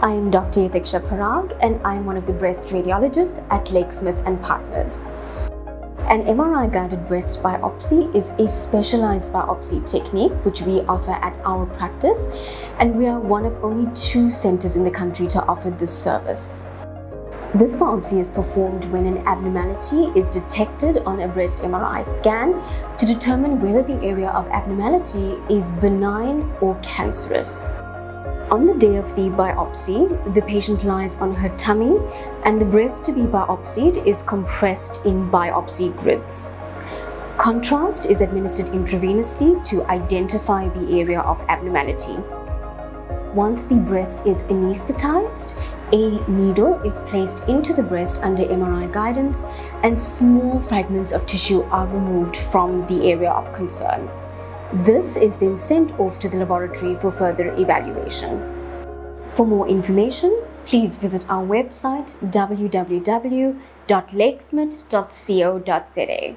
I am Dr. Yethiksha Parag and I am one of the breast radiologists at Lake Smit and Partners. An MRI guided breast biopsy is a specialized biopsy technique which we offer at our practice and we are one of only two centers in the country to offer this service. This biopsy is performed when an abnormality is detected on a breast MRI scan to determine whether the area of abnormality is benign or cancerous. On the day of the biopsy, the patient lies on her tummy and the breast to be biopsied is compressed in biopsy grids. Contrast is administered intravenously to identify the area of abnormality. Once the breast is anesthetized, a needle is placed into the breast under MRI guidance and small fragments of tissue are removed from the area of concern. This is then sent off to the laboratory for further evaluation. For more information, please visit our website www.lakesmit.co.za.